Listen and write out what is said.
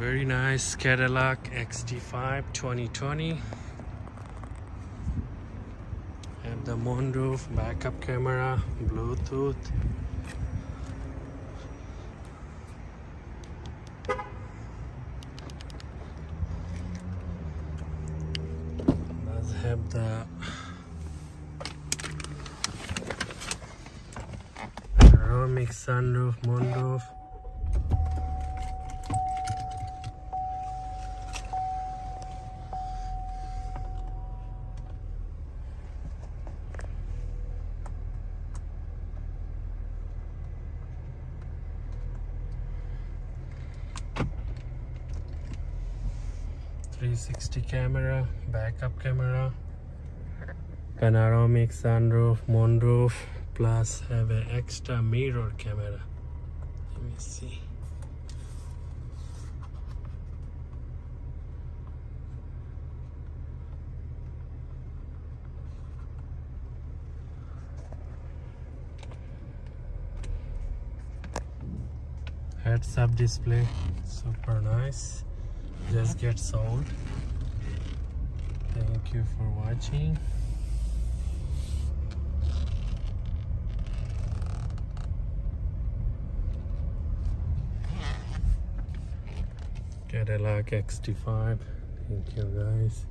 Very nice Cadillac XT5 2020. Have the moonroof, backup camera, Bluetooth. Does have the panoramic sunroof, moonroof. 360 camera backup camera panoramic sunroof moonroof plus have an extra mirror camera. Let me see. Heads up display super nice just get sold. Thank you for watching. Cadillac XT5 thank you guys